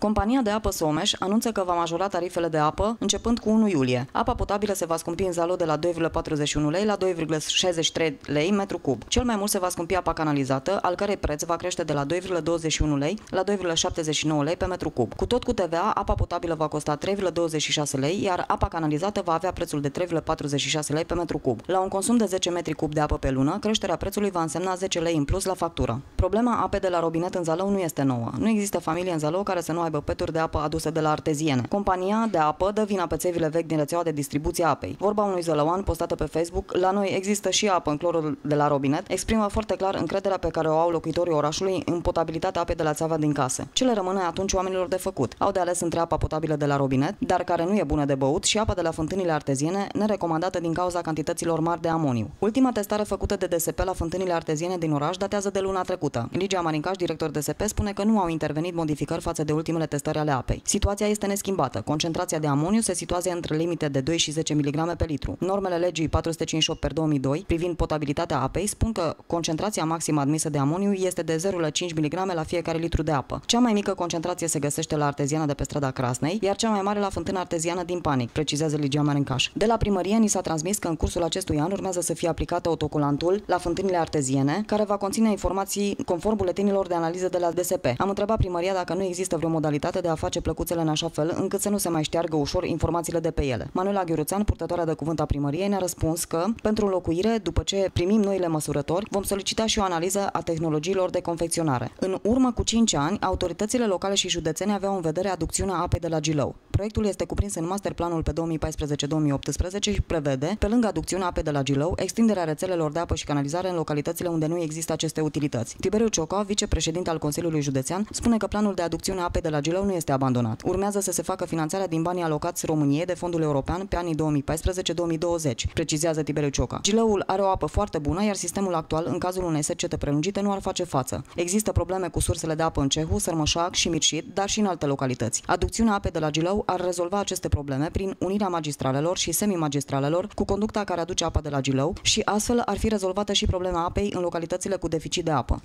Compania de apă Someș anunță că va majora tarifele de apă începând cu 1 iulie. Apa potabilă se va scumpi în Zalo de la 2,41 lei la 2,63 lei metru cub. Cel mai mult se va scumpi apa canalizată, al cărei preț va crește de la 2,21 lei la 2,79 lei pe metru cub. Cu tot cu TVA, apa potabilă va costa 3,26 lei, iar apa canalizată va avea prețul de 3,46 lei pe metru cub. La un consum de 10 metri cub de apă pe lună, creșterea prețului va însemna 10 lei în plus la factură. Problema apei de la robinet în Zalău nu este nouă. Nu există familie în Zalău care să nu aibă peturi de apă aduse de la arteziene. Compania de apă dă vina pe țevile vechi din rețeaua de distribuție a apei. Vorba unui zălăuan postată pe Facebook, la noi există și apă în clorul de la robinet, exprimă foarte clar încrederea pe care o au locuitorii orașului în potabilitatea apei de la țeava din casă. Ce le rămâne atunci oamenilor de făcut? Au de ales între apa potabilă de la robinet, dar care nu e bună de băut, și apa de la fântânile arteziene, nerecomandată din cauza cantităților mari de amoniu. Ultima testare făcută de DSP la fântânile arteziene din oraș datează de luna trecută. Ligia Marincaș, director DSP, spune că nu au intervenit modificări față de ultimele testări ale apei. Situația este neschimbată. Concentrația de amoniu se situează între limite de 2 și 10 mg pe litru. Normele legii 458 per 2002 privind potabilitatea apei spun că concentrația maximă admisă de amoniu este de 0,5 mg la fiecare litru de apă. Cea mai mică concentrație se găsește la arteziana de pe strada Crasnei, iar cea mai mare la fântâna arteziană din Panic, precizează Ligia Marincaș. De la primărie ni s-a transmis că în cursul acestui an urmează să fie aplicată autocolantul la fântânile arteziene, care va conține informații conform buletinilor de analiză de la DSP. Am întrebat primăria dacă nu există vreo modalitate de a face plăcuțele în așa fel încât să nu se mai șteargă ușor informațiile de pe ele. Manuela Ghiuruțan, purtătoarea de cuvânt a primăriei, ne-a răspuns că, pentru înlocuire, după ce primim noile măsurători, vom solicita și o analiză a tehnologiilor de confecționare. În urmă cu 5 ani, autoritățile locale și județene aveau în vedere aducțiunea apei de la Gilău. Proiectul este cuprins în masterplanul pe 2014-2018 și prevede, pe lângă aducțiunea apei de la Gilău, extinderea rețelelor de apă și canalizare în localitățile unde nu există aceste utilități. Tiberiu Cioca, vicepreședinte al Consiliului Județean, spune că planul de aducțiune a apei de la Gilău nu este abandonat. Urmează să se facă finanțarea din banii alocați României de Fondul European pe anii 2014-2020, precizează Tiberiu Cioca. Gilăul are o apă foarte bună, iar sistemul actual, în cazul unei secete prelungite, nu ar face față. Există probleme cu sursele de apă în Cehu, Sărmășac și Mirșit, dar și în alte localități. Aducțiunea apei de la Gilău ar rezolva aceste probleme prin unirea magistralelor și semimagistralelor cu conducta care aduce apa de la Gilău și astfel ar fi rezolvată și problema apei în localitățile cu deficit de apă.